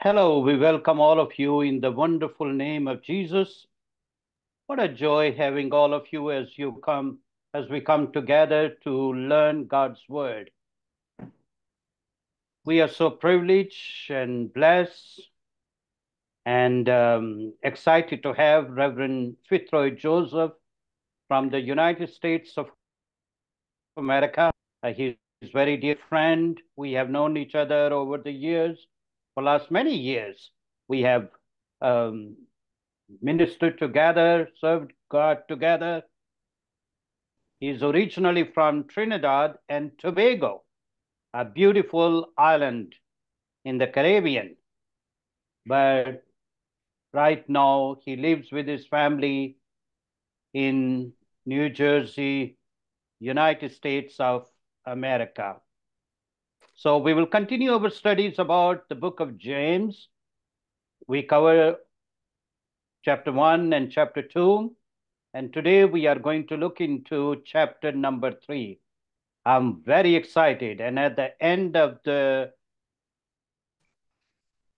Hello, we welcome all of you in the wonderful name of Jesus. What a joy having all of you as you come, as we come together to learn God's word. We are so privileged and blessed and um, excited to have Reverend Fitzroy Joseph from the United States of America. Uh, he's a very dear friend. We have known each other over the years. For last many years, we have um, ministered together, served God together. He's originally from Trinidad and Tobago, a beautiful island in the Caribbean. But right now, he lives with his family in New Jersey, United States of America. So we will continue our studies about the book of James. We cover chapter 1 and chapter 2. And today we are going to look into chapter number 3. I'm very excited. And at the end of the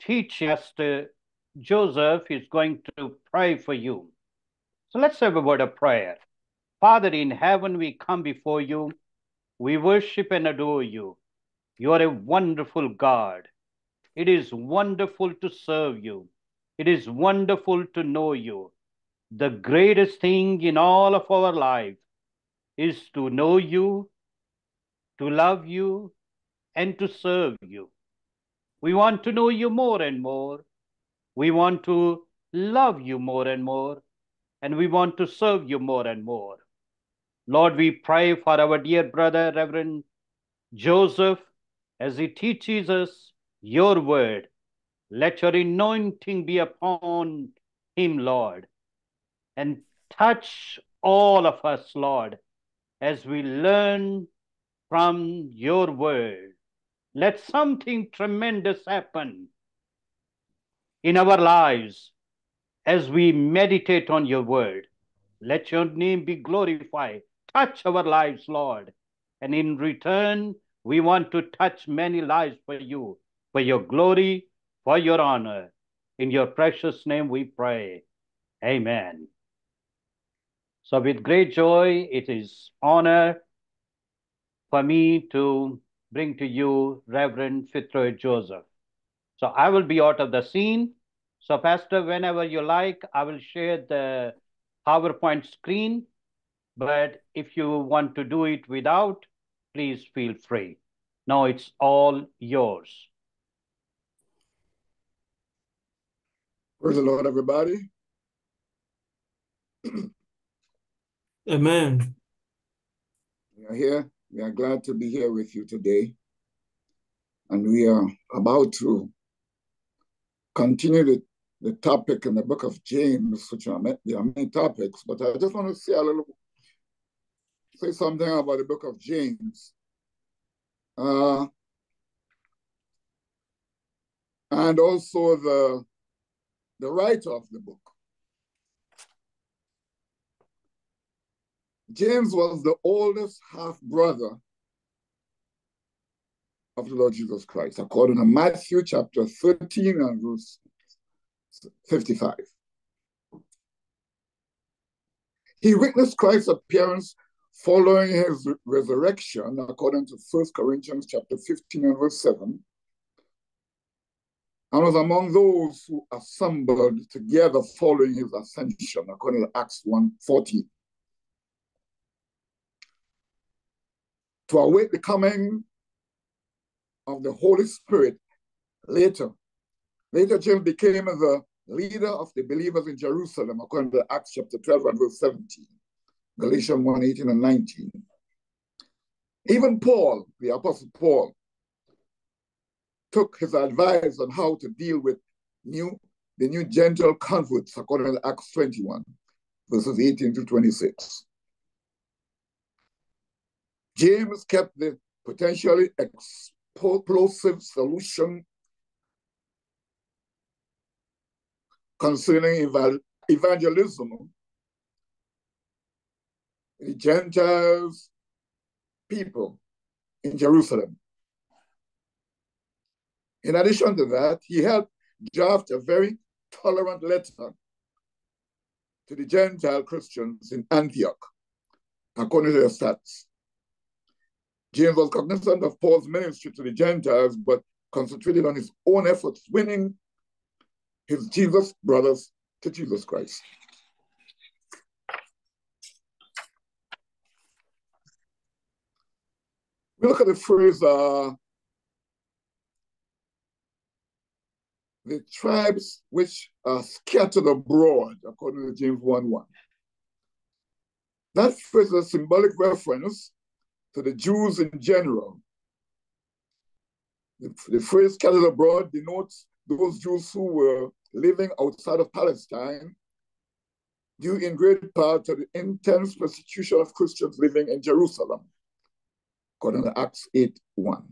teach, Pastor Joseph is going to pray for you. So let's have a word of prayer. Father in heaven, we come before you. We worship and adore you. You are a wonderful God. It is wonderful to serve you. It is wonderful to know you. The greatest thing in all of our life is to know you, to love you, and to serve you. We want to know you more and more. We want to love you more and more. And we want to serve you more and more. Lord, we pray for our dear brother, Reverend Joseph, as he teaches us your word. Let your anointing be upon him, Lord, and touch all of us, Lord, as we learn from your word. Let something tremendous happen in our lives as we meditate on your word. Let your name be glorified. Touch our lives, Lord. And in return, we want to touch many lives for you, for your glory, for your honor. In your precious name we pray. Amen. So with great joy, it is honor for me to bring to you Reverend Fitzroy Joseph. So I will be out of the scene. So Pastor, whenever you like, I will share the PowerPoint screen. But if you want to do it without, please feel free. Now it's all yours. Praise the Lord, everybody. Amen. We are here. We are glad to be here with you today. And we are about to continue the, the topic in the book of James, which are, there are many topics, but I just want to say a little, say something about the book of James. Uh, and also the, the writer of the book. James was the oldest half brother of the Lord Jesus Christ, according to Matthew chapter 13 and verse 55. He witnessed Christ's appearance following his resurrection, according to 1 Corinthians chapter 15 and verse 7, and was among those who assembled together following his ascension, according to Acts 1 40. To await the coming of the Holy Spirit later. Later, James became the leader of the believers in Jerusalem, according to Acts chapter 12 and verse 17, Galatians 1 18 and 19. Even Paul, the Apostle Paul, took his advice on how to deal with new the new Gentile converts, according to Acts 21, verses 18 to 26. James kept the potentially explosive solution concerning evangelism, the Gentiles people in Jerusalem. In addition to that, he helped draft a very tolerant letter to the Gentile Christians in Antioch, according to their stats. James was cognizant of Paul's ministry to the Gentiles, but concentrated on his own efforts, winning his Jesus brothers to Jesus Christ. We look at the phrase, uh, the tribes which are scattered abroad, according to James 1 1. That phrase is a symbolic reference to the Jews in general. The, the phrase scattered abroad denotes those Jews who were living outside of Palestine due in great part to the intense persecution of Christians living in Jerusalem according to Acts 8 1.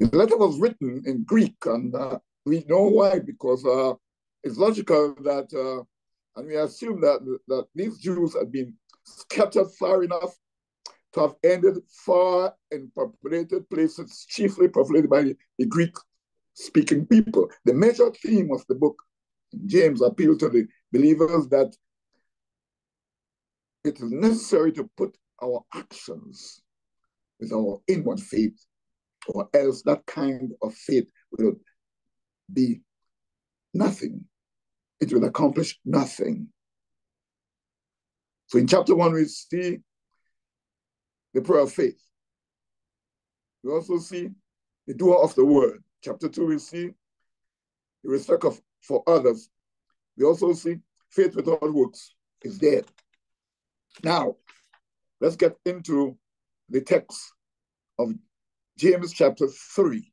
The letter was written in Greek, and uh, we know why, because uh, it's logical that, uh, and we assume that, that these Jews had been scattered far enough to have ended far in populated places, chiefly populated by the Greek speaking people. The major theme of the book, James, appealed to the believers that it is necessary to put our actions with our inward faith, or else that kind of faith will be nothing. It will accomplish nothing. So in chapter one, we see the prayer of faith. We also see the doer of the word. Chapter two, we see the respect of for others. We also see faith without works is dead. Now, Let's get into the text of James chapter 3.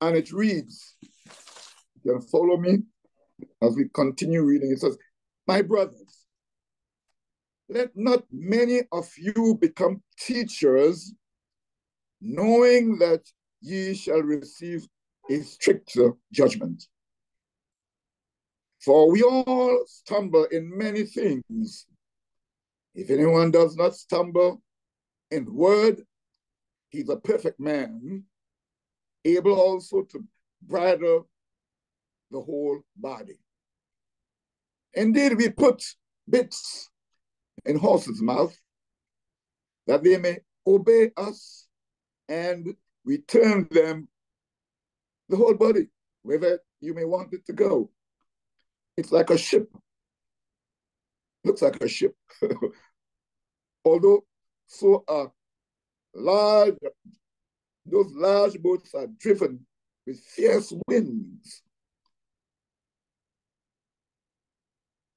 And it reads, you can follow me as we continue reading. It says, My brothers, let not many of you become teachers, knowing that ye shall receive a stricter judgment. For we all stumble in many things. If anyone does not stumble in word, he's a perfect man, hmm? able also to bridle the whole body. Indeed, we put bits in horses' mouth that they may obey us, and we turn them the whole body, wherever you may want it to go. It's like a ship looks like a ship. Although so uh, large, those large boats are driven with fierce winds.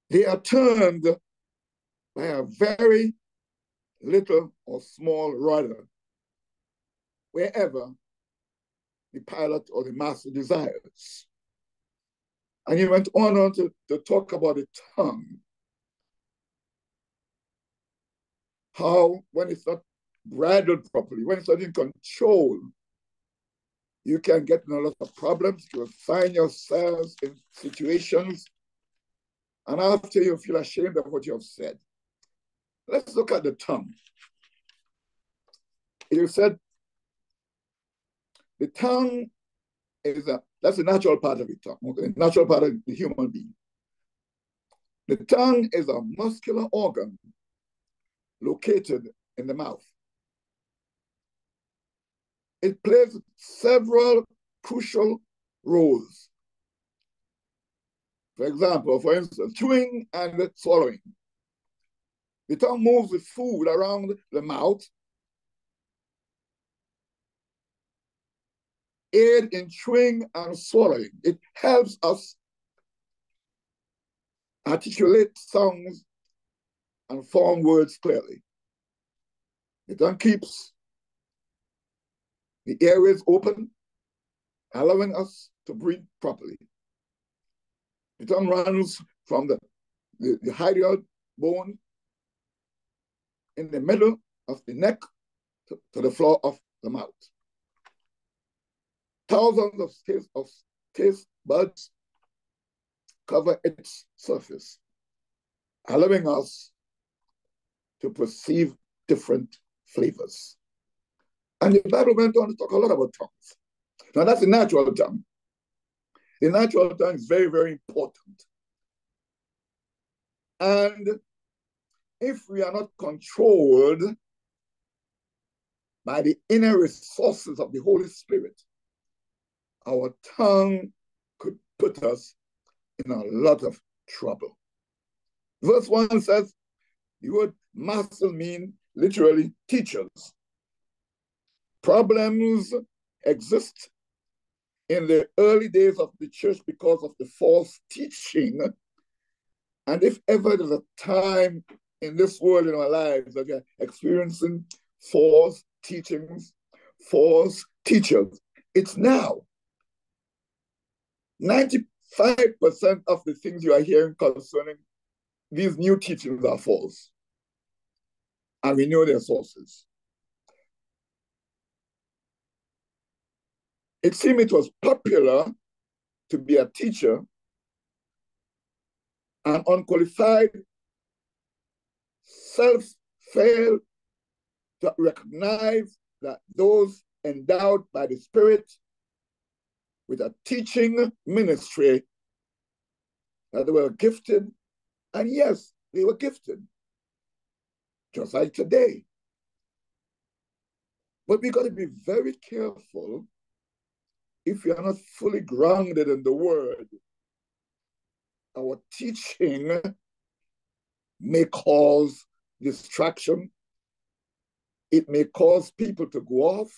They are turned by a very little or small rudder wherever the pilot or the master desires. And he went on, on to, to talk about the tongue. How when it's not bridled properly, when it's not in control, you can get in a lot of problems. You will find yourselves in situations, and after you feel ashamed of what you have said. Let's look at the tongue. You said the tongue is a that's a natural part of the tongue, okay? natural part of the human being. The tongue is a muscular organ located in the mouth. It plays several crucial roles. For example, for instance, chewing and swallowing. The tongue moves the food around the mouth, aid in chewing and swallowing. It helps us articulate sounds and form words clearly. It then keeps the airways open, allowing us to breathe properly. It then runs from the, the, the hyoid bone in the middle of the neck to, to the floor of the mouth. Thousands of taste, of taste buds cover its surface, allowing us to perceive different flavors. And the Bible went on to talk a lot about tongues. Now that's the natural tongue. The natural tongue is very, very important. And if we are not controlled by the inner resources of the Holy Spirit, our tongue could put us in a lot of trouble. Verse 1 says, the word master mean literally teachers. Problems exist in the early days of the church because of the false teaching. And if ever there's a time in this world in our lives that we're experiencing false teachings, false teachers, it's now. 95% of the things you are hearing concerning these new teachings are false. And we know their sources. It seemed it was popular to be a teacher and unqualified self failed to recognize that those endowed by the Spirit with a teaching ministry, that they were gifted and yes, they were gifted, just like today. But we got to be very careful if are not fully grounded in the word. Our teaching may cause distraction. It may cause people to go off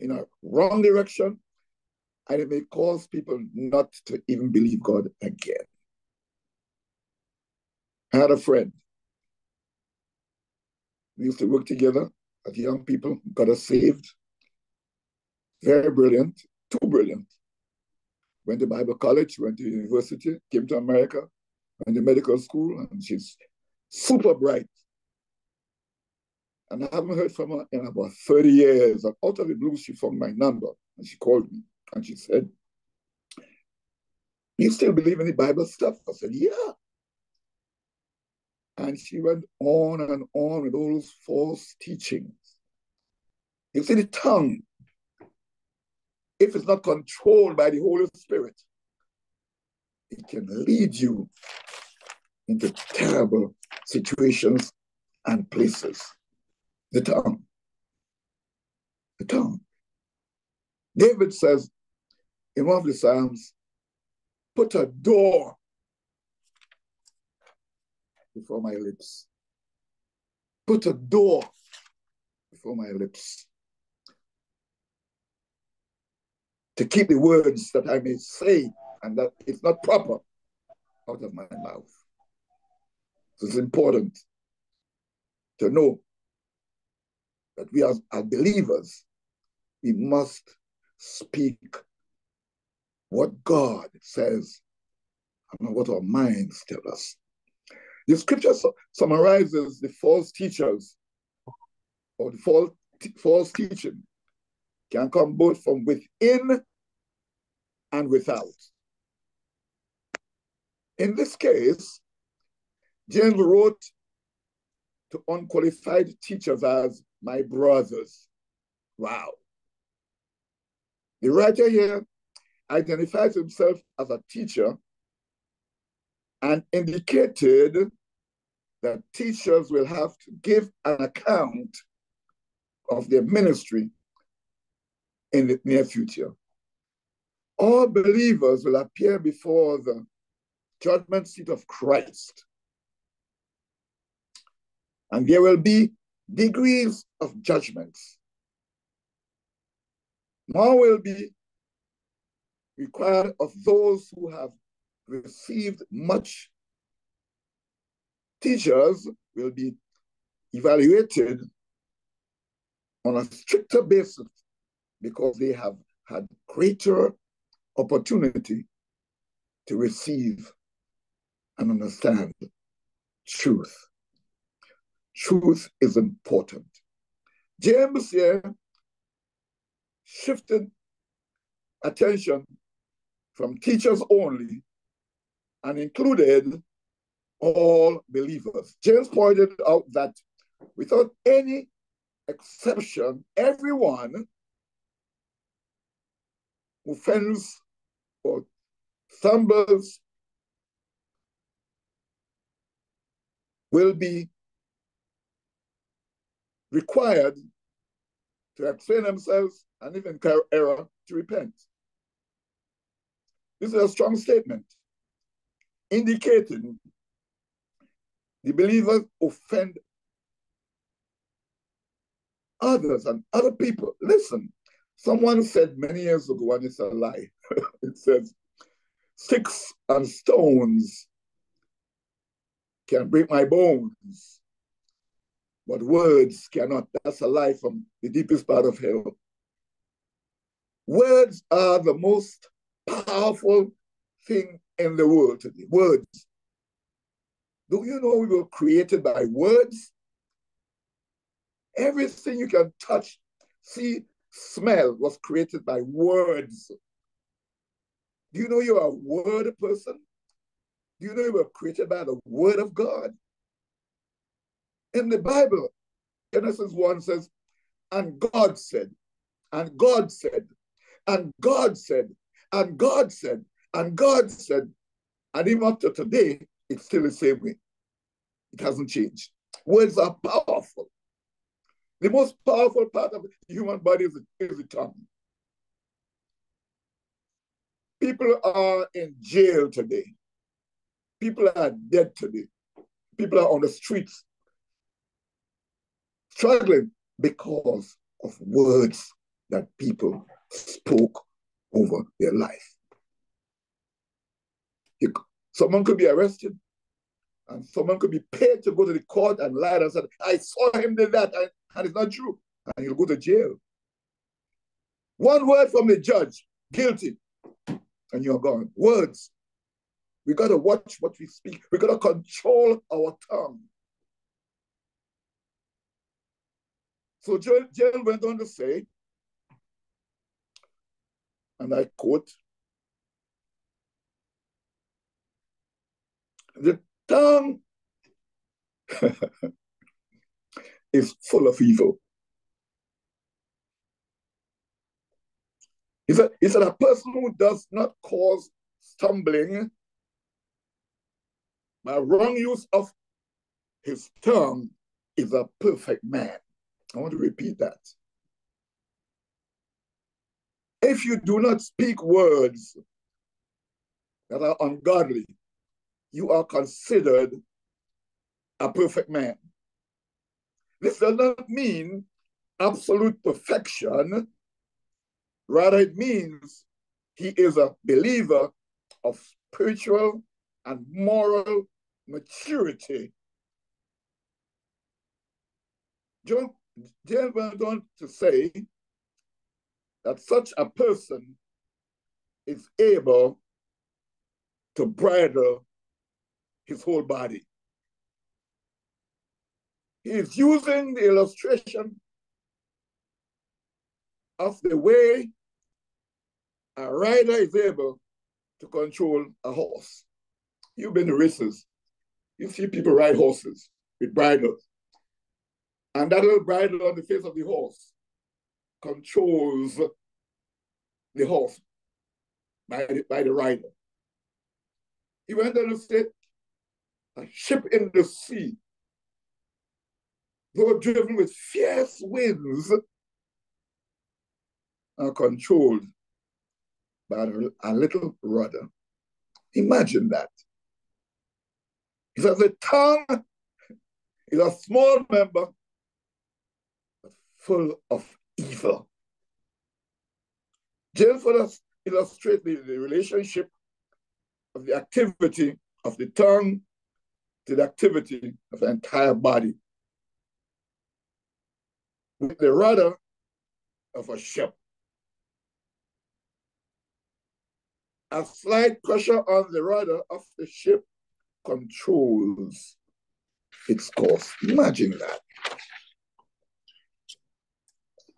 in a wrong direction, and it may cause people not to even believe God again. I had a friend. We used to work together as young people, got us saved. Very brilliant, too brilliant. Went to Bible college, went to university, came to America, went to medical school, and she's super bright. And I haven't heard from her in about 30 years. And out of the blue, she found my number and she called me and she said, You still believe in the Bible stuff? I said, Yeah. And she went on and on with all those false teachings. You see, the tongue, if it's not controlled by the Holy Spirit, it can lead you into terrible situations and places. The tongue. The tongue. David says in one of the Psalms, put a door before my lips. Put a door before my lips. To keep the words that I may say and that it's not proper out of my mouth. So it's important to know that we as, as believers, we must speak what God says and what our minds tell us. The scripture summarizes the false teachers or the false, false teaching can come both from within and without. In this case, James wrote to unqualified teachers as my brothers. Wow. The writer here identifies himself as a teacher and indicated that teachers will have to give an account of their ministry in the near future. All believers will appear before the judgment seat of Christ. And there will be degrees of judgments. More will be required of those who have received much. Teachers will be evaluated on a stricter basis because they have had greater opportunity to receive and understand truth. Truth is important. James here shifted attention from teachers only and included all believers. James pointed out that without any exception, everyone who fends or stumbles will be required to explain themselves and even error to repent. This is a strong statement indicating the believers offend others and other people. Listen, someone said many years ago, and it's a lie. it says, Sticks and stones can break my bones, but words cannot. That's a lie from the deepest part of hell. Words are the most powerful thing in the world today. Words. Do you know we were created by words? Everything you can touch, see, smell was created by words. Do you know you're a word person? Do you know you were created by the word of God? In the Bible, Genesis 1 says, and God said, and God said, and God said, and God said, and God said, and even up to today, it's still the same way. It hasn't changed. Words are powerful. The most powerful part of the human body is, the, is the tongue. People are in jail today. People are dead today. People are on the streets struggling because of words that people spoke over their life. Someone could be arrested and someone could be paid to go to the court and lie and say, I saw him do that, and, and it's not true. And he'll go to jail. One word from the judge, guilty, and you're gone. Words. We got to watch what we speak. We got to control our tongue. So Joel went on to say, and I quote, the tongue is full of evil. He said, he said, a person who does not cause stumbling by wrong use of his tongue is a perfect man. I want to repeat that. If you do not speak words that are ungodly, you are considered a perfect man. This does not mean absolute perfection. Rather, it means he is a believer of spiritual and moral maturity. John, John went on to say that such a person is able to bridle his whole body. He is using the illustration of the way a rider is able to control a horse. You've been to races. You see people ride horses with bridles. And that little bridle on the face of the horse controls the horse by the, by the rider. He went on to say, a ship in the sea, though driven with fierce winds, are controlled by a little rudder. Imagine that. He says the tongue is a small member, but full of evil. James for us illustrate the, the relationship of the activity of the tongue to the activity of the entire body. With the rudder of a ship. A slight pressure on the rudder of the ship controls its course. Imagine that.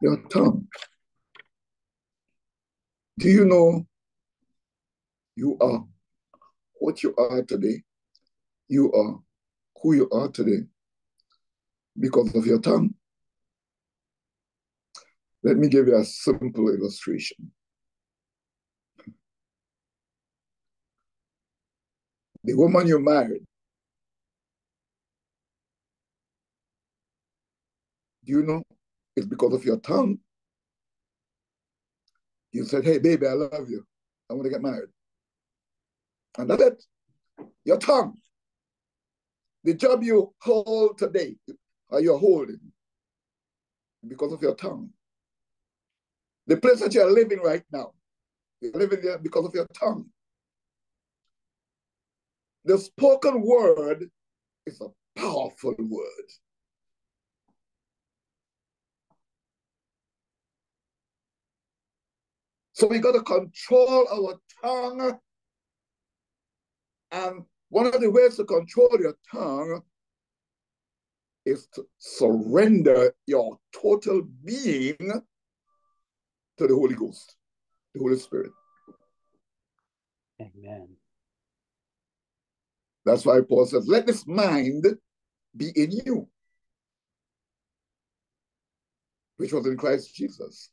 Your tongue. Do you know you are what you are today? you are who you are today because of your tongue. Let me give you a simple illustration. The woman you married, do you know it's because of your tongue? You said, hey, baby, I love you. I want to get married. And that's it. Your tongue. The job you hold today, or you're holding, because of your tongue. The place that you're living right now, you're living there because of your tongue. The spoken word is a powerful word. So we got to control our tongue. And one of the ways to control your tongue is to surrender your total being to the Holy Ghost, the Holy Spirit. Amen. That's why Paul says, let this mind be in you, which was in Christ Jesus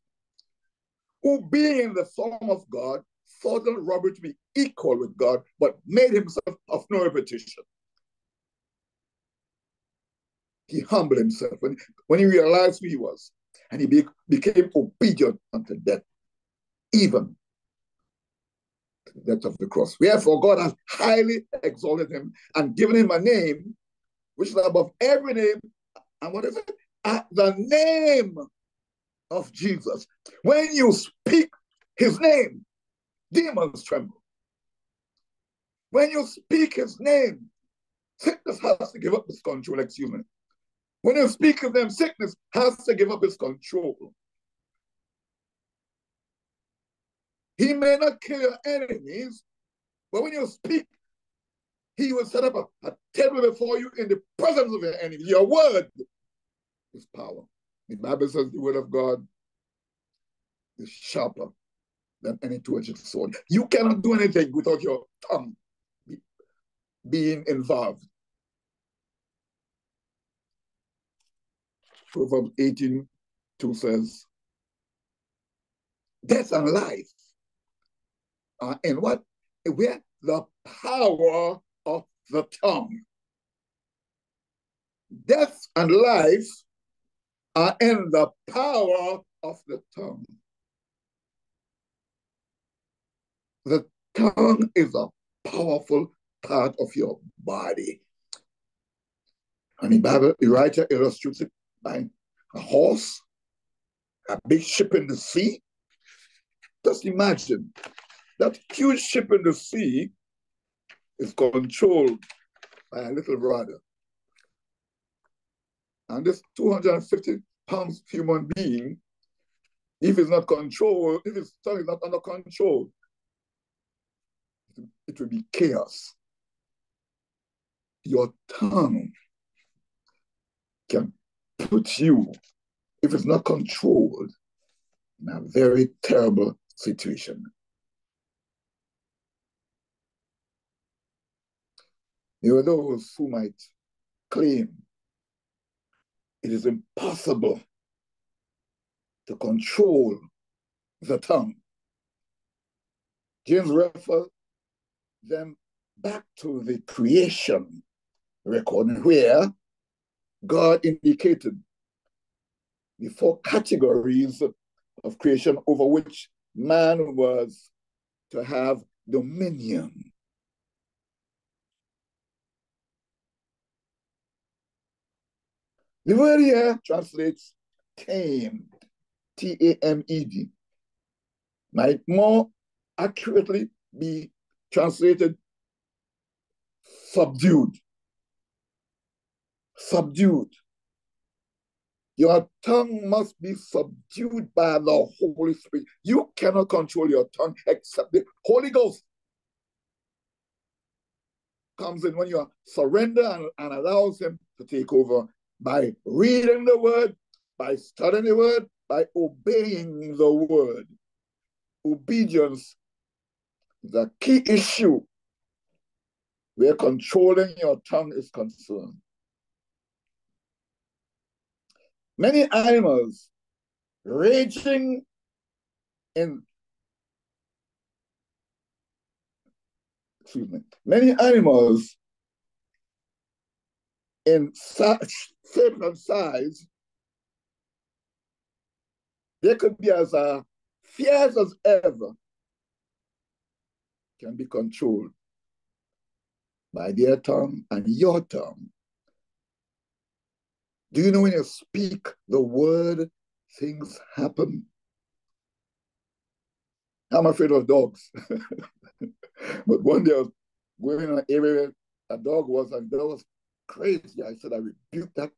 who being in the form of God, thought not robbery to be equal with God, but made himself of no reputation. He humbled himself when, when he realized who he was, and he be, became obedient unto death, even to the death of the cross. Wherefore God has highly exalted him and given him a name which is above every name. And what is it? At the name of Jesus. When you speak his name, demons tremble. When you speak his name, sickness has to give up its control, excuse me. When you speak his name, sickness has to give up its control. He may not kill your enemies, but when you speak, he will set up a, a table before you in the presence of your enemy. Your word is power. The Bible says the word of God is sharper than any two-edged sword. You cannot do anything without your tongue being involved. Proverbs 18, 2 says, Death and life are in what? Where the power of the tongue. Death and life are in the power of the tongue. The tongue is a powerful part of your body. And the Bible, the writer illustrates it by a horse, a big ship in the sea. Just imagine that huge ship in the sea is controlled by a little rudder. And this 250 pounds human being, if it's not controlled, if his tongue is not under control, it will be chaos. Your tongue can put you, if it's not controlled, in a very terrible situation. There are those who might claim it is impossible to control the tongue. James refers them back to the creation record where God indicated the four categories of creation over which man was to have dominion. The word here translates tame, T A M E D, might more accurately be translated subdued. Subdued. Your tongue must be subdued by the Holy Spirit. You cannot control your tongue except the Holy Ghost comes in when you surrender and, and allows Him to take over by reading the Word, by studying the Word, by obeying the Word. Obedience the key issue where controlling your tongue is concerned. Many animals raging in excuse me, many animals in such shape and size, they could be as uh, fierce as ever, can be controlled by their tongue and your tongue. Do you know when you speak the word, things happen? I'm afraid of dogs. but one day I was going in a dog was, and that was crazy. I said, I rebuke that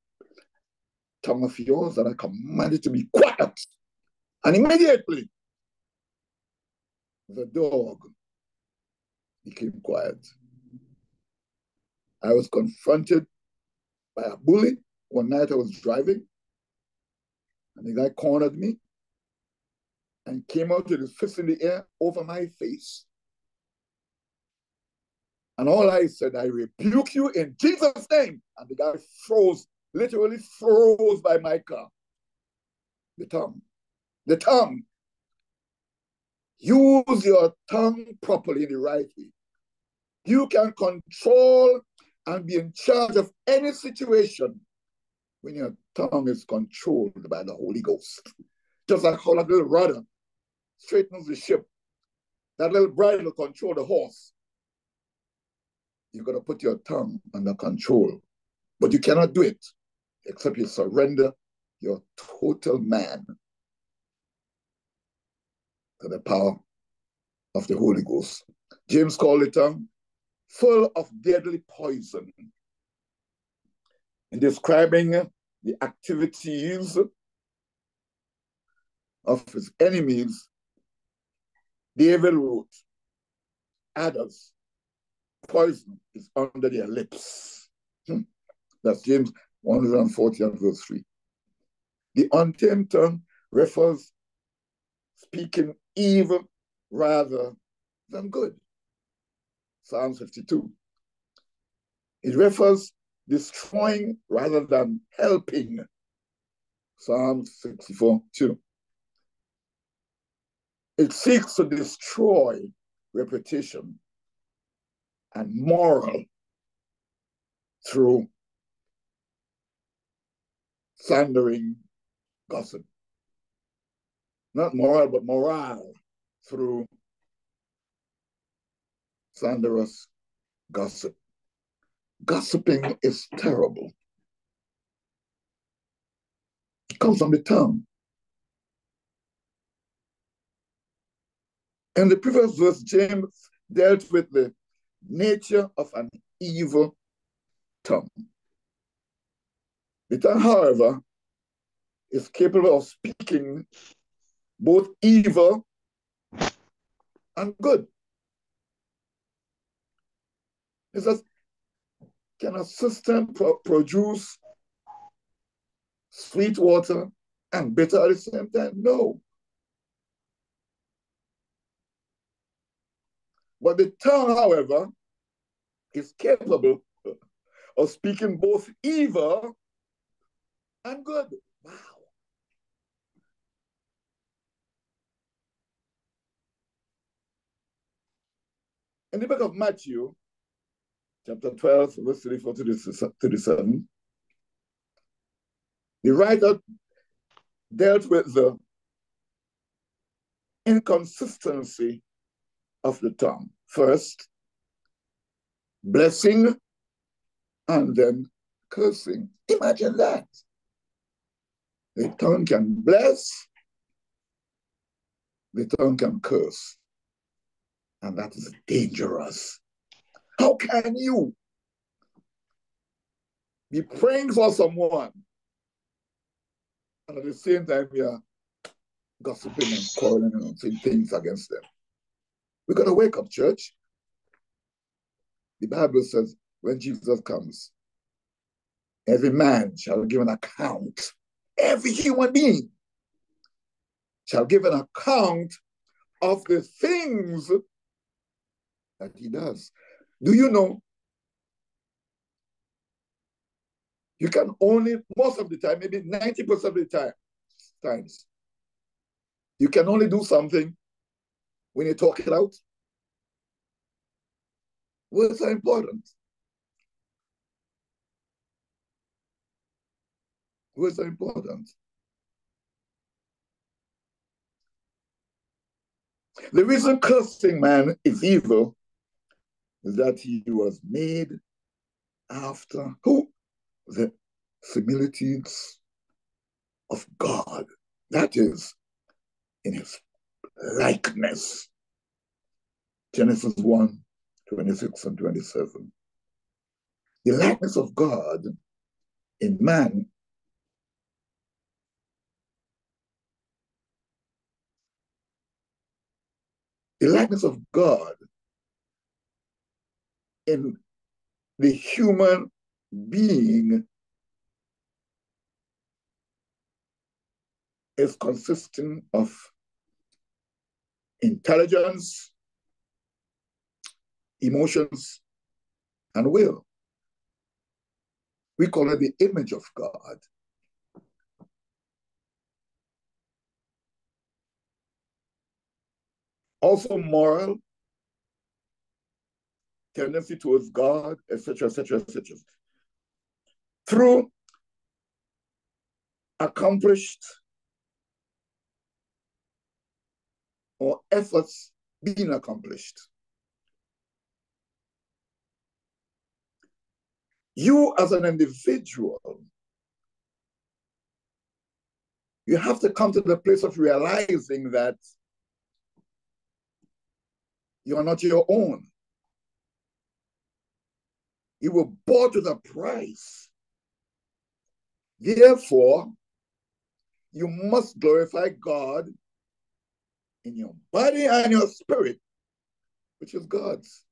tongue of yours and I command it to be quiet. And immediately, the dog became quiet. I was confronted by a bully. One night I was driving, and the guy cornered me and came out with his fist in the air over my face. And all I said, I rebuke you in Jesus' name. And the guy froze, literally froze by my car. The tongue. The tongue. Use your tongue properly in the right way. You can control and be in charge of any situation when your tongue is controlled by the Holy Ghost. Just like how that little rudder straightens the ship, that little bridle control the horse. You got to put your tongue under control, but you cannot do it except you surrender your total man to the power of the Holy Ghost. James called it tongue full of deadly poison. In describing the activities of his enemies, David wrote, adders, poison is under their lips. Hmm. That's James 140 and verse 3. The untamed tongue refers speaking evil rather than good. Psalm 52. It refers destroying rather than helping. Psalm 64 2. It seeks to destroy reputation and moral through slandering gossip. Not moral, but morale through slanderous gossip. Gossiping is terrible. It comes from the tongue. In the previous verse, James dealt with the nature of an evil tongue. The tongue, however, is capable of speaking both evil and good. It says, can a cistern pro produce sweet water and bitter at the same time? No. But the tongue, however, is capable of speaking both evil and good. Wow. In the book of Matthew, chapter 12, verse 34 to 37, the writer dealt with the inconsistency of the tongue. First, blessing and then cursing. Imagine that. The tongue can bless, the tongue can curse. And that is dangerous. How can you be praying for someone and at the same time you're gossiping and quarreling and saying things against them? We got to wake up, church. The Bible says when Jesus comes, every man shall give an account. Every human being shall give an account of the things that he does. Do you know? You can only, most of the time, maybe 90% of the time, times, you can only do something when you talk it out. Words are important. Words are important. The reason cursing man is evil that he was made after who? The similitudes of God. That is, in his likeness. Genesis 1 26 and 27. The likeness of God in man the likeness of God in the human being is consisting of intelligence, emotions, and will. We call it the image of God. Also moral, tendency towards God, etc., etc., etc. Through accomplished or efforts being accomplished. You as an individual, you have to come to the place of realizing that you are not your own. You were bought with a price. Therefore, you must glorify God in your body and your spirit, which is God's.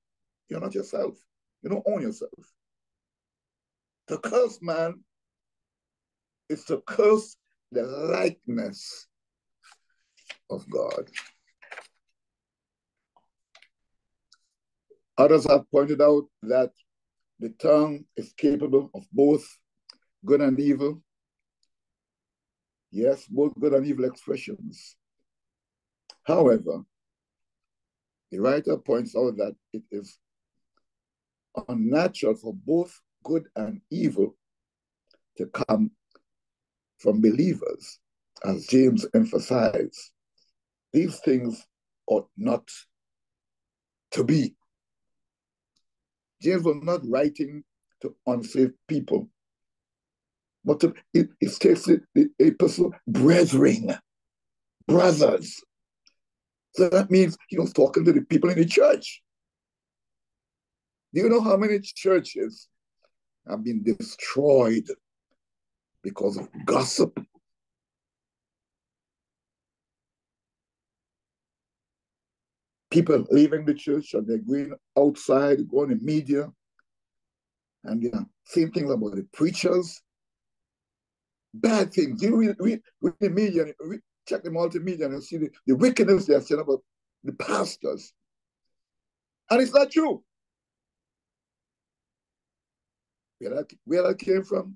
You're not yourself. You don't own yourself. To curse man is to curse the likeness of God. Others have pointed out that the tongue is capable of both good and evil. Yes, both good and evil expressions. However, the writer points out that it is unnatural for both good and evil to come from believers, as James emphasized. These things ought not to be. James was not writing to unsaved people, but to, it, it states the, the epistle, brethren, brothers. So that means he was talking to the people in the church. Do you know how many churches have been destroyed because of gossip? People leaving the church and they're going outside, going in media, and yeah, same things about the preachers. Bad things. You read, read, read the media, read, check the multimedia and see the, the wickedness they're saying about the pastors. And it's not true. Where that, where that came from?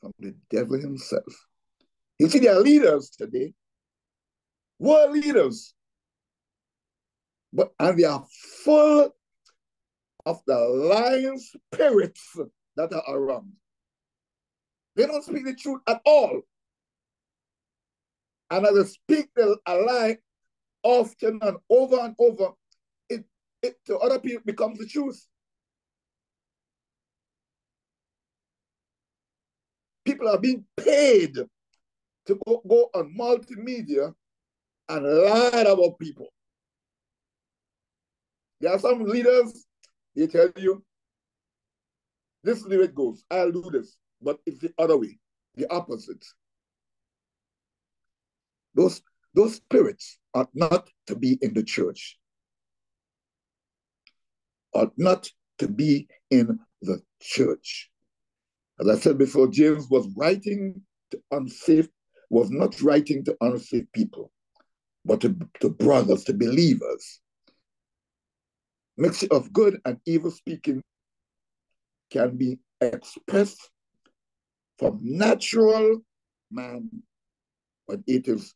From the devil himself. You see, there are leaders today, world leaders, but and they are full of the lying spirits that are around. They don't speak the truth at all. And as they speak the, lie often and over and over, it, it to other people becomes the truth. People are being paid to go, go on multimedia and lie about people. There are some leaders, they tell you, this is the way it goes. I'll do this. But it's the other way, the opposite. Those, those spirits are not to be in the church, are not to be in the church. As I said before, James was writing to unsaved, was not writing to unsaved people, but to, to brothers, to believers. Mixture of good and evil speaking can be expressed from natural man, but it is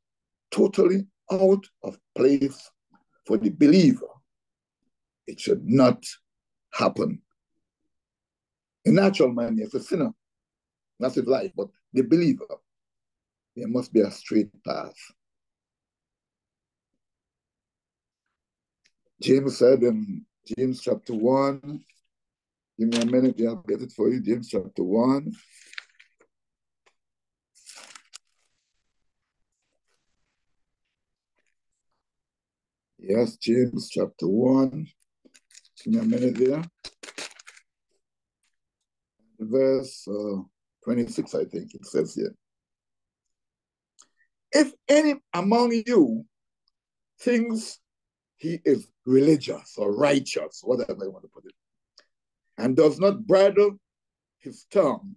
totally out of place for the believer. It should not happen. A natural man is a sinner, not his life, but the believer, there must be a straight path. James said in James chapter 1, give me a minute, I'll get it for you. James chapter 1. Yes, James chapter 1. Give me a minute there. Verse uh, 26, I think it says here. If any among you thinks he is religious or righteous, whatever you want to put it, and does not bridle his tongue,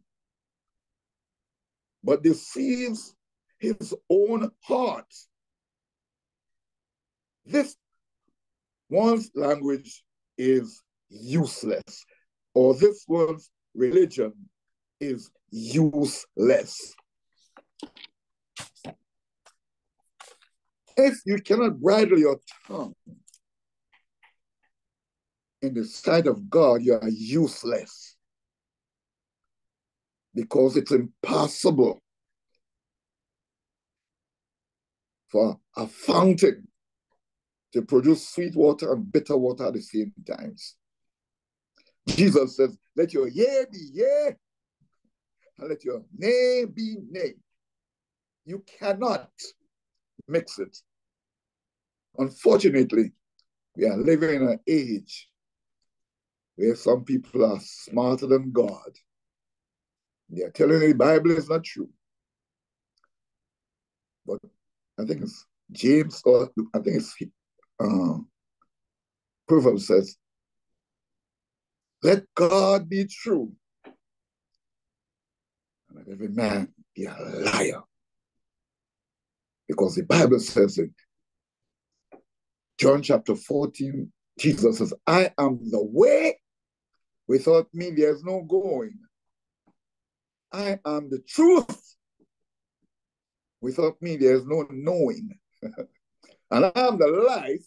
but deceives his own heart, this one's language is useless, or this one's religion is useless. If you cannot bridle your tongue in the sight of God, you are useless because it's impossible for a fountain to produce sweet water and bitter water at the same times. Jesus says, Let your yea be yea, and let your nay be nay. You cannot mix it. Unfortunately, we are living in an age where some people are smarter than God. They are telling the Bible is not true. But I think it's James, or I think it's uh, Proverbs says, let God be true, and let every man be a liar. Because the Bible says in John chapter 14, Jesus says, I am the way. Without me, there's no going. I am the truth. Without me, there's no knowing. and I am the life.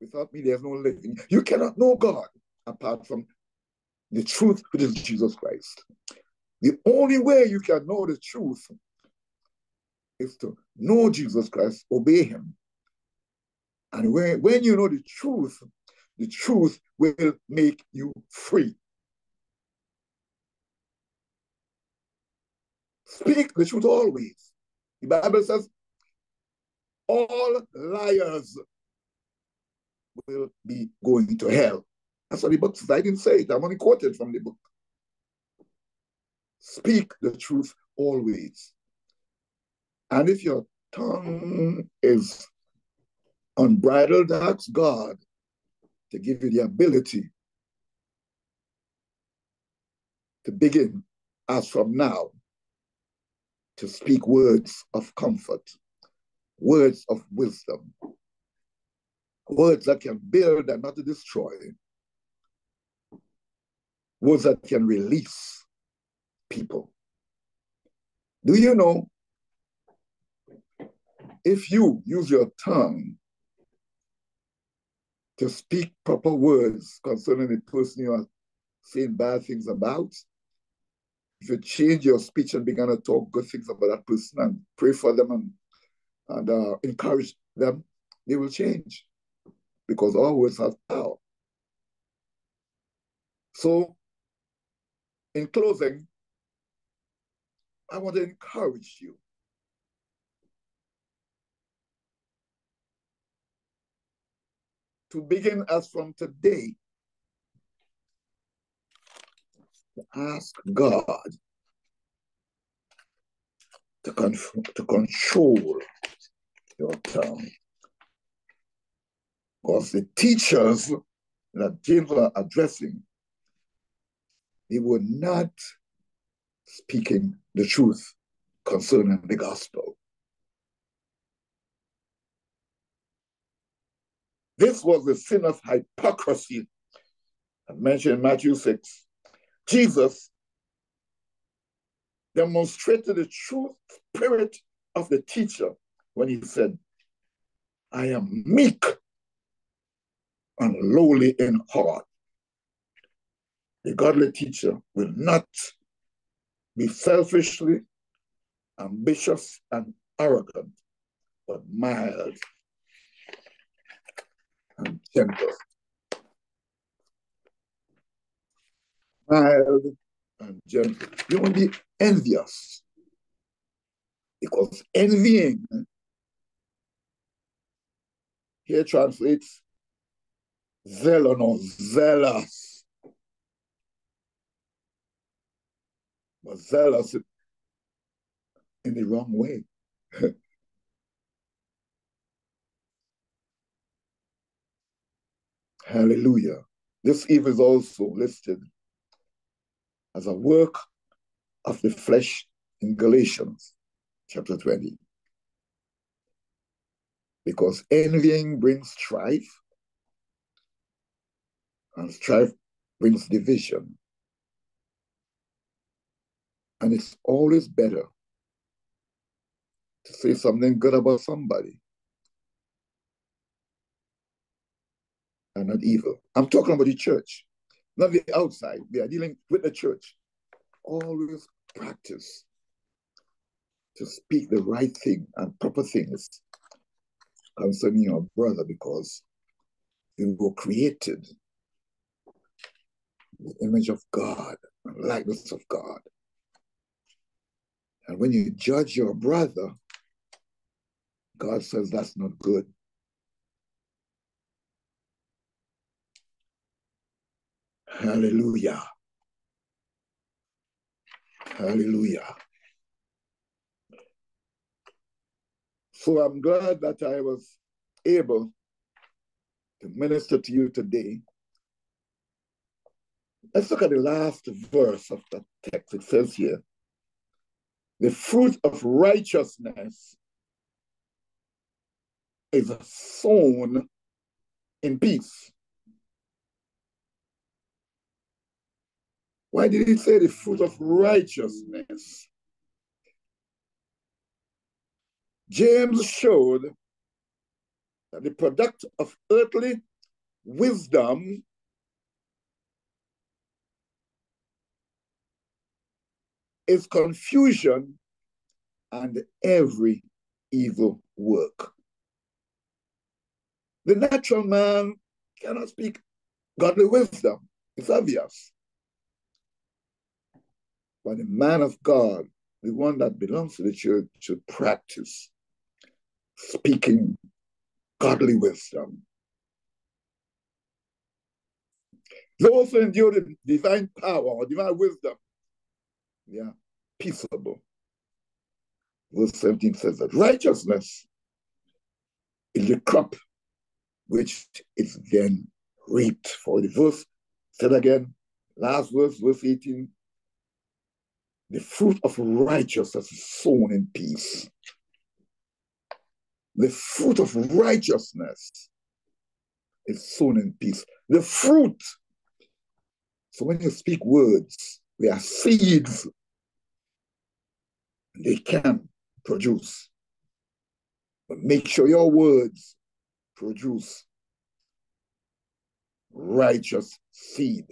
Without me, there's no living. You cannot know God apart from the truth, which is Jesus Christ. The only way you can know the truth is to know Jesus Christ, obey him. And when, when you know the truth, the truth will make you free. Speak the truth always. The Bible says, all liars will be going to hell. That's what the book says. I didn't say it. I'm only quoted from the book. Speak the truth always. And if your tongue is unbridled, ask God to give you the ability to begin, as from now, to speak words of comfort, words of wisdom, words that can build and not destroy, words that can release people. Do you know if you use your tongue to speak proper words concerning the person you are saying bad things about, if you change your speech and begin to talk good things about that person and pray for them and, and uh, encourage them, they will change because all words have power. So, in closing, I want to encourage you to begin as from today to ask God to, con- to control your tongue. Because the teachers that James are addressing, they were not speaking the truth concerning the gospel. This was the sin of hypocrisy I mentioned in Matthew 6. Jesus demonstrated the true spirit of the teacher when he said, I am meek and lowly in heart. The godly teacher will not be selfishly ambitious and arrogant, but mild and gentle. Mild and gentle. You won't be envious because envying here translates zealon or zealous. But zealous in the wrong way. Hallelujah. This Eve is also listed as a work of the flesh in Galatians chapter 20. Because envying brings strife, and strife brings division. And it's always better to say something good about somebody and not evil. I'm talking about the church, not the outside. We are dealing with the church. Always practice to speak the right thing and proper things concerning your brother because you were created in the image of God likeness of God. And when you judge your brother, God says that's not good. Hallelujah. Hallelujah. So I'm glad that I was able to minister to you today. Let's look at the last verse of the text. It says here, the fruit of righteousness is sown in peace. Why did he say the fruit of righteousness? James showed that the product of earthly wisdom is confusion and every evil work. The natural man cannot speak godly wisdom. It's obvious. But the man of God, the one that belongs to the church, should practice speaking godly wisdom. Those who endure the divine power or divine wisdom, yeah, peaceable. Verse 17 says that righteousness is the crop which is then reaped. For the verse said again, last verse, verse 18, the fruit of righteousness is sown in peace the fruit of righteousness is sown in peace. The fruit. So when you speak words, they are seeds. They can produce. But make sure your words produce righteous seed,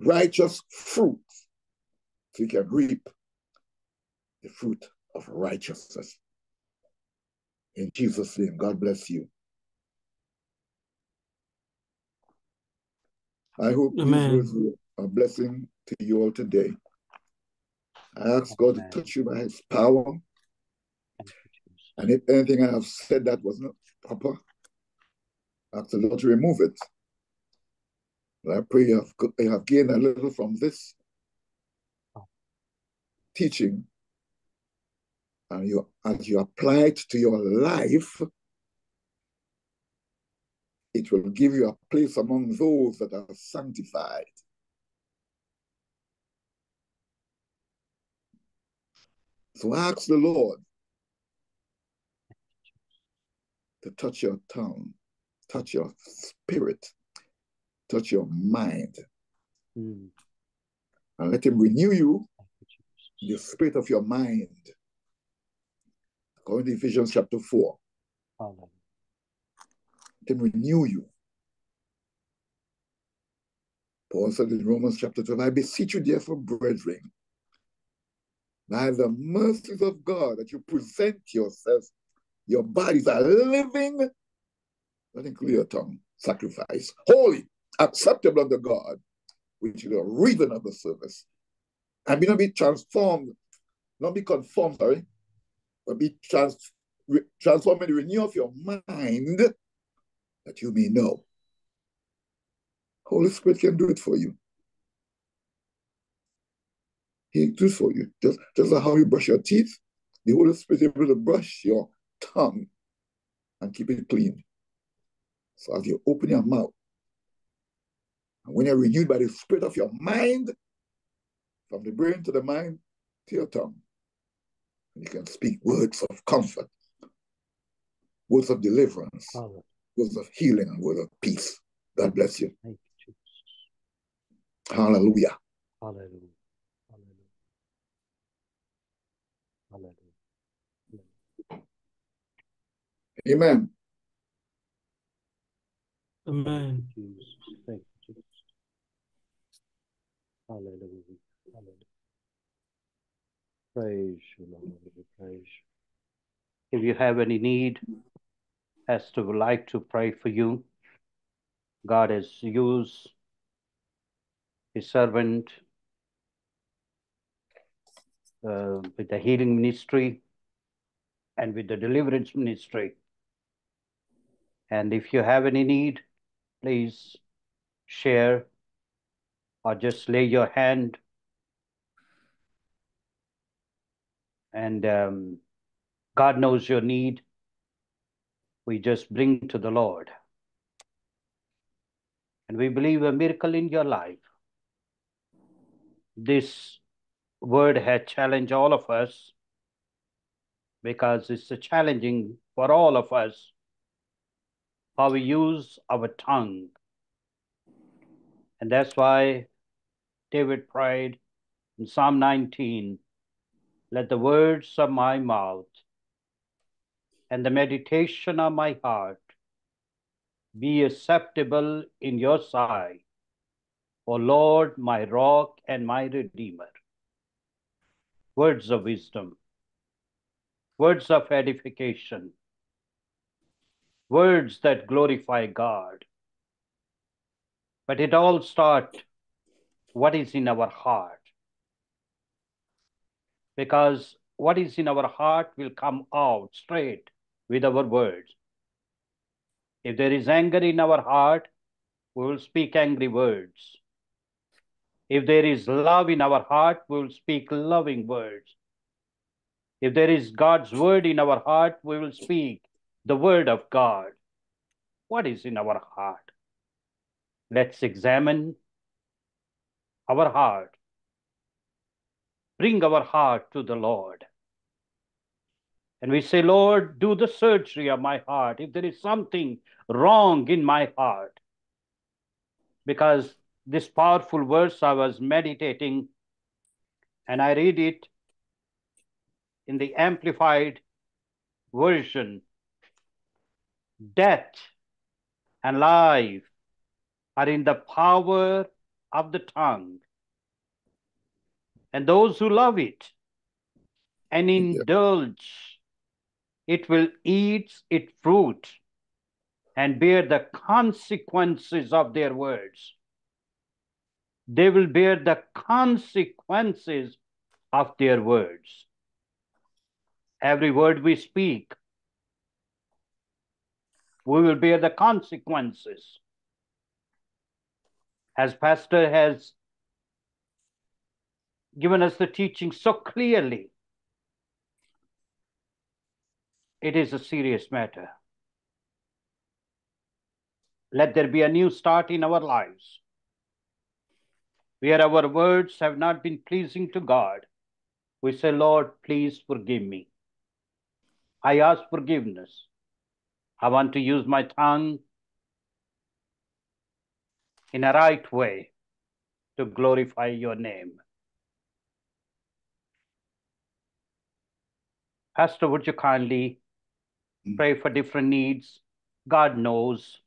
righteous fruit, so you can reap the fruit of righteousness. In Jesus' name, God bless you. I hope Amen. these words are a blessing to you all today. I ask God Amen. to touch you by his power. And if anything I have said that was not proper, I ask the Lord to remove it. But I pray you have, you have gained a little from this teaching and you as you apply it to your life, it will give you a place among those that are sanctified. So ask the Lord to touch your tongue, touch your spirit, touch your mind, mm. and let Him renew you the spirit of your mind According to Ephesians chapter 4. Amen. Can renew you. Paul said in Romans chapter 12, I beseech you, therefore, brethren, by the mercies of God, that you present yourselves, your bodies are living, that include your tongue, sacrifice, holy, acceptable unto God, which is the reason of the service. And be not be transformed, not be conformed, sorry, but be trans, re, transformed in the renewal of your mind that you may know. Holy Spirit can do it for you. He do it for you. Just, just like how you brush your teeth, the Holy Spirit is able to brush your tongue and keep it clean. So as you open your mouth, and when you're renewed by the spirit of your mind, from the brain to the mind to your tongue, and you can speak words of comfort, words of deliverance, Hallelujah. words of healing, and words of peace. God bless you. Thank you, Jesus. Hallelujah. Hallelujah. Hallelujah. Hallelujah. Amen. Amen. Jesus. Thank you, Jesus. Hallelujah. Hallelujah. Praise you, Lord. Praise you. If you have any need, Esther would like to pray for you. God has used his servant uh, with the healing ministry and with the deliverance ministry. And if you have any need, please share or just lay your hand and um, God knows your need. We just bring to the Lord. And we believe a miracle in your life. This word has challenged all of us because it's a challenging for all of us how we use our tongue. And that's why David prayed in Psalm 19 Let the words of my mouth and the meditation of my heart be acceptable in your sight, O Lord, my rock and my redeemer. Words of wisdom, words of edification, words that glorify God. But it all starts what is in our heart. Because what is in our heart will come out straight with our words. If there is anger in our heart, we will speak angry words. If there is love in our heart, we will speak loving words. If there is God's word in our heart, we will speak the word of God. What is in our heart? Let's examine our heart. Bring our heart to the Lord. And we say, Lord, do the surgery of my heart. If there is something wrong in my heart, because this powerful verse I was meditating and I read it in the Amplified Version Death and life are in the power of the tongue. And those who love it and indulge, it will eat its fruit and bear the consequences of their words. They will bear the consequences of their words. Every word we speak, we will bear the consequences. As Pastor has given us the teaching so clearly, it is a serious matter. Let there be a new start in our lives. Where our words have not been pleasing to God, we say, Lord, please forgive me. I ask forgiveness. I want to use my tongue in a right way to glorify your name. Pastor, would you kindly pray for different needs? God knows.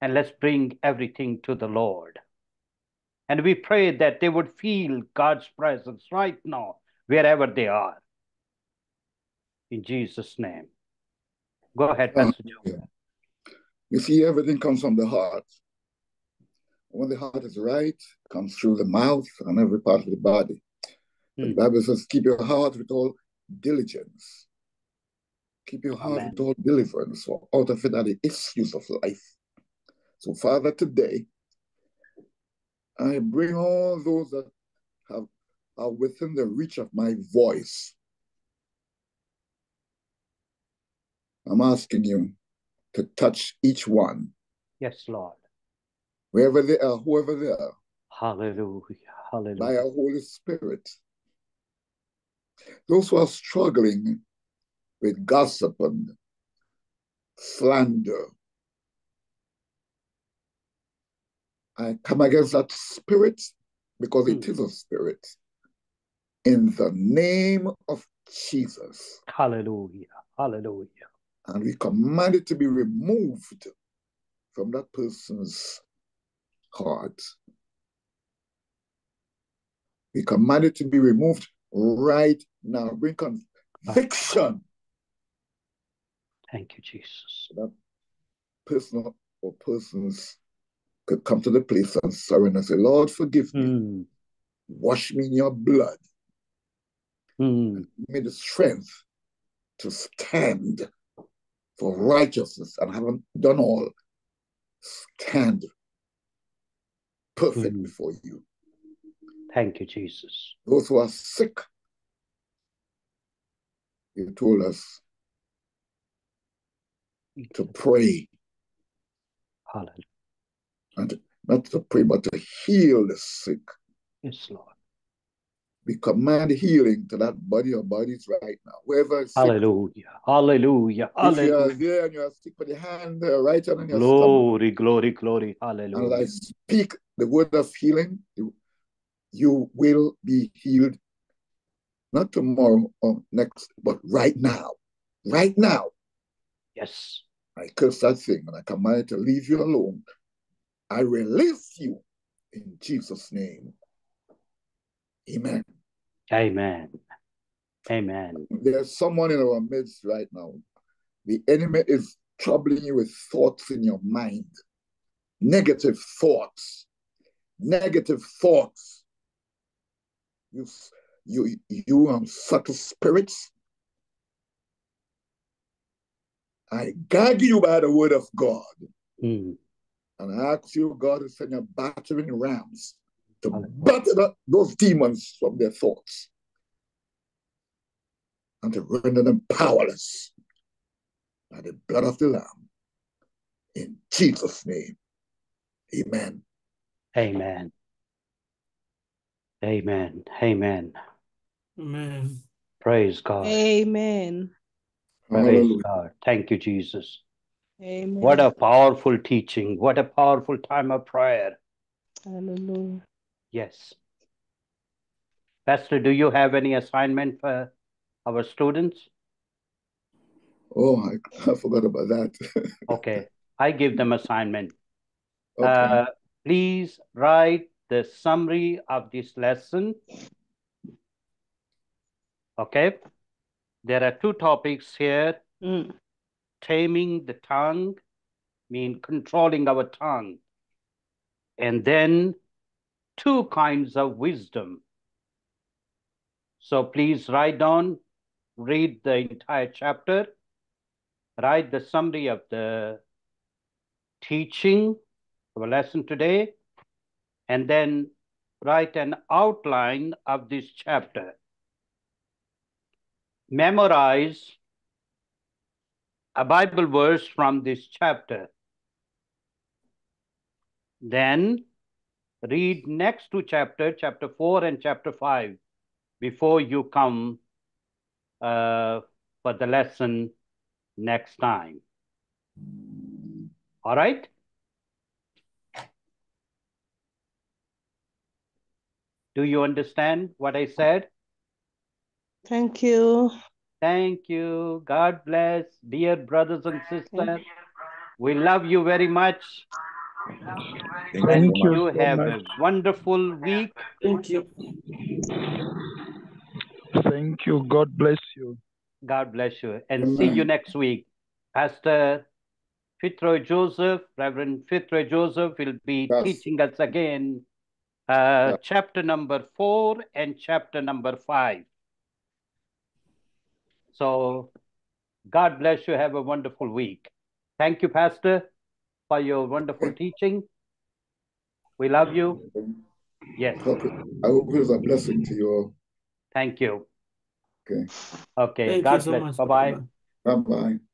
And let's bring everything to the Lord. And we pray that they would feel God's presence right now, wherever they are. In Jesus' name. Go ahead, Pastor Joe. You see, everything comes from the heart. When the heart is right, it comes through the mouth and every part of the body. The Hmm. Bible says, keep your heart with all diligence. Keep your heart Amen. with all diligence, for out of it are the issues of life. So, Father, today, I bring all those that have are within the reach of my voice. I'm asking you to touch each one, Yes, Lord. wherever they are, whoever they are, Hallelujah. Hallelujah. By our Holy Spirit. Those who are struggling with gossip and slander, I come against that spirit because it hmm. is a spirit. In the name of Jesus. Hallelujah. Hallelujah. And we command it to be removed from that person's heart. We command it to be removed right now. Bring conviction Thank you, Jesus. so that person or persons could come to the place and surrender and say, Lord, forgive me. Mm. Wash me in your blood. Mm. Give me the strength to stand for righteousness and haven't done all, stand perfect Mhm. before you. Thank you, Jesus. Those who are sick, you told us to pray Hallelujah. and not to pray, but to heal the sick. Yes, Lord. We command healing to that body or bodies right now. Wherever is sick, Hallelujah. Hallelujah. if you are Hallelujah. there and you are sick with your hand, uh, right hand on your stomach, Glory, glory, glory. Hallelujah. and I speak the word of healing, you, you will be healed. Not tomorrow or next, but right now. Right now. Yes. I curse that thing and I command it to leave you alone. I release you in Jesus' name. Amen. Amen. Amen. There's someone in our midst right now. The enemy is troubling you with thoughts in your mind, negative thoughts, negative thoughts. You, you, you um, subtle spirits. I gag you by the word of God. Mm. And I ask you, God, to send your battering rams to batter up those demons from their thoughts and to render them powerless by the blood of the Lamb. In Jesus' name, amen. Amen. Amen. Amen. Amen. Praise God. Amen. Praise Hallelujah. God. Thank you, Jesus. Amen. What a powerful teaching. What a powerful time of prayer. Hallelujah. Yes. Pastor, do you have any assignment for our students? Oh, I, I forgot about that. Okay. I give them assignment. okay. Uh, please write the summary of this lesson. Okay. There are two topics here. Mm. Taming the tongue, mean controlling our tongue. And then two kinds of wisdom. So please write down, read the entire chapter, write the summary of the teaching of a lesson today, and then write an outline of this chapter. Memorize a Bible verse from this chapter. Then read next two chapter, chapter 4 and chapter 5, before you come uh, for the lesson next time. All right? Do you understand what I said? Thank you. Thank you. God bless, dear brothers and sisters. We love you very much. Thank And you. you have much. a wonderful week. Thank you. Thank you. God bless you. God bless you. And see you next week. Pastor Fitzroy Joseph, Reverend Fitzroy Joseph will be Yes. teaching us again uh, Yeah. chapter number four and chapter number five. So God bless you. Have a wonderful week. Thank you, Pastor, for your wonderful teaching. We love you. Yes. Hope it- I hope it's a blessing to you all. Thank you. Okay. Okay. Thank God so bless. much. Bye bye. Bye-bye. Bye bye.